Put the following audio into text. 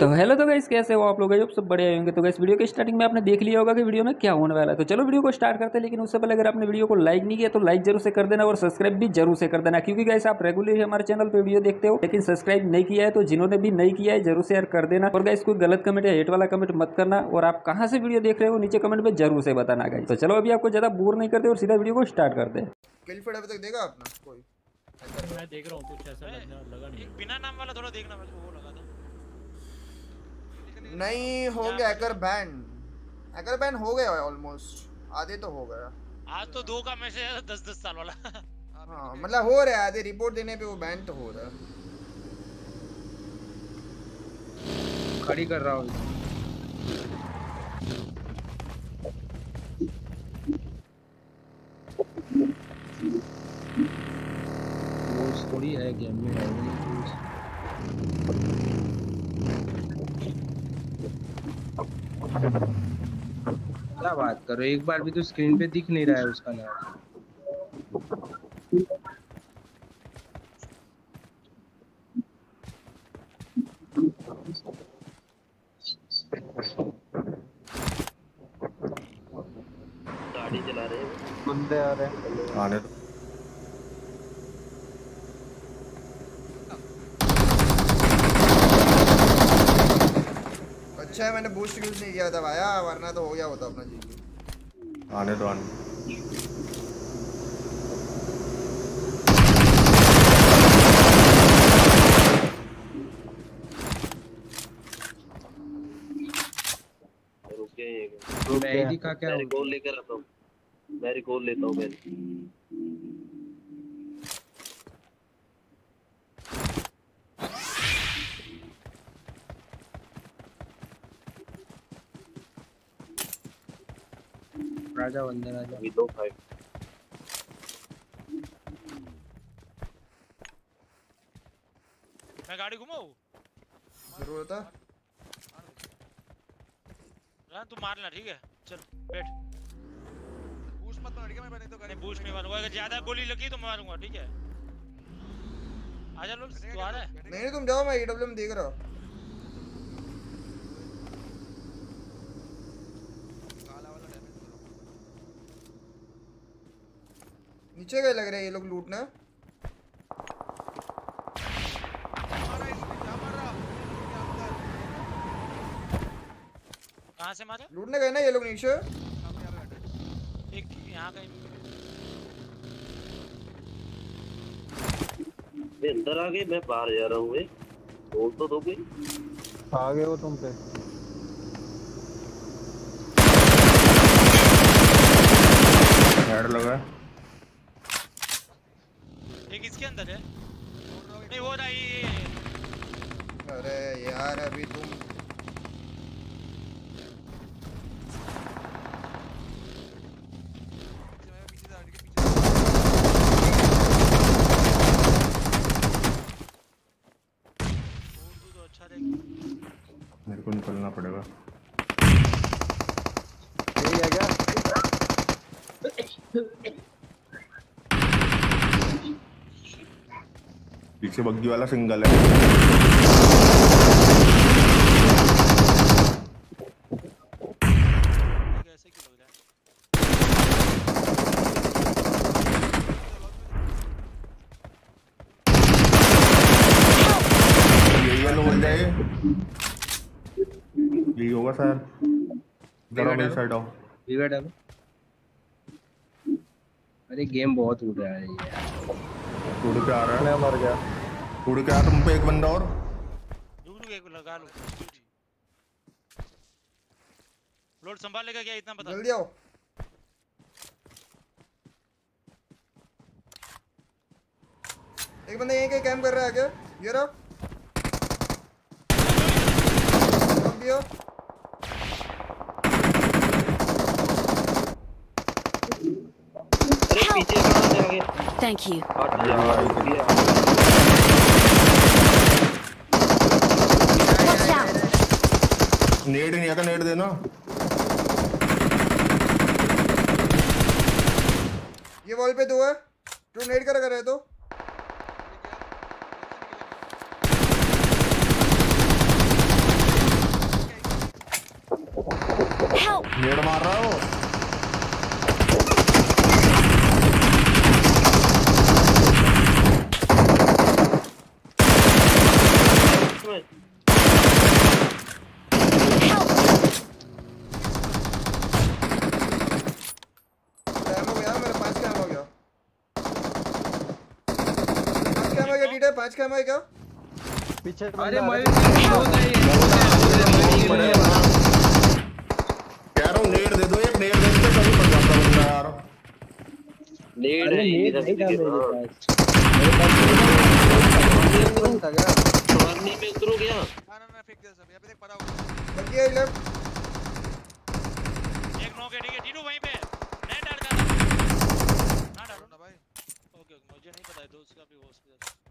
तो हेलो तो गाइस कैसे हो आप लोग? जो सब बड़े होंगे। तो गाइस वीडियो के स्टार्टिंग में आपने देख लिया होगा कि वीडियो में क्या होने वाला है। तो चलो वीडियो को स्टार्ट करते हैं, लेकिन उससे पहले अगर आपने वीडियो को लाइक नहीं किया तो लाइक ज़रूर से कर देना और सब्सक्राइब भी ज़रूर से कर देना। क्योंकि गाइस आप रेगुलरली हमारे चैनल पर वीडियो देखते हो, लेकिन सब्सक्राइब नहीं किया है तो जिन्होंने भी नहीं किया है, ज़रूर से यार कर देना। और गाइस कोई गलत कमेंट या हेट वाला कमेंट मत करना, और आप कहाँ से वीडियो देख रहे हो, नीचे कमेंट में ज़रूर से बताना गाइस तो चलो अभी आपको ज़्यादा बोर नहीं करते, और सीधा वीडियो को स्टार्ट करते हैं। मैं देख रहा हूँ कुछ ऐसा लगना लगा नहीं। एक बिना नाम वाला थोड़ा देखना वो लगा था। नहीं हो गया हैकर बैन हैकर बैन हो गया ऑलमोस्ट आधे तो हो गया। आज तो दो का मैसेज आया दस दस साल वाला। हाँ मतलब हो रहा है आधे रिपोर्ट देने पे वो बैन तो हो रहा है। खड़ी कर रहा हूँ। है में है क्या बात कर रहे एक बार भी तो स्क्रीन पे दिख नहीं रहा है उसका नाम। आ आने दो अच्छा है मैंने बूस्ट यूज़ नहीं किया था भाया वरना तो हो गया होता अपना जी आने दो आने तो मैं का क्या मैं रिकॉल लेकर आता हूँ। मैं रिकॉल लेता हूँ पहले राजा वंदे राजा अभी दो फाइव मैं गाड़ी घुमाऊं? ज़रूरत है? रान तू मार लेना ठीक है? चल बैठ। बूस्ट मत मार मैं तो नहीं बूस्ट नहीं मारूँगा। अगर ज़्यादा गोली लगी तो मारूँगा ठीक है? आजा लोग तू आ रहा है? नहीं नहीं तुम जाओ मैं ईडब्ल्यू में देख रहा हूँ। नीचे गए लग रहे हैं ये लोग लूटने। कहाँ से मारा? लूटने गए ना ये लोग नीचे। एक यहाँ कहीं मैं अंदर आ गए मैं बाहर जा रहा हूँ वे बोल तो दो कोई आ गए हो तुम पे हेड लगा है एक इसके अंदर है नहीं वो रहा ये ये- ये। अरे यार अभी तुम तो। मेरे को निकलना पड़ेगा। यही है क्या? पीछे बग्गी वाला सिंगल है, ऐसे क्यों लग रहा है यही है लोग जाए यही होगा सर जरा मेरी साइड आओ। बिगड़ अब अरे गेम बहुत उड़ रहा है ये उड़ के आ रहा है मैं मर गया। उड़ के आ तुम पे एक बंदा और। रुक रुक एक लगा लो लोड संभाल लेगा क्या इतना पता जल्दी आओ। एक बंदा यहीं कहीं कैंप कर रहा है क्या? ये रहा। अब अरे नहीं आता नेट देना। ये वॉल पे दो है। तू नेट कर रहे तो। नेड मार रहा है वो। पाँच कैम हो पाँच कैम हो गया पीछे अरे मयूर है। कह रहा हूँ नेड़ दे दो एक नेड़ दे दो कभी पड़ जाता बंदा यार। नीड है इधर से मेरे हाँ। पास बंदा में उतरो गया ना ना ना फेंक दिया सब यहाँ पे देख पड़ा होगा बच गया लेफ़्ट एक नॉक है ठीक है टीनू वहीं पे। नहीं डाल डाल ना डालो ना भाई। ओके ओके मुझे नहीं पता है दोस्त का भी हो सकता है।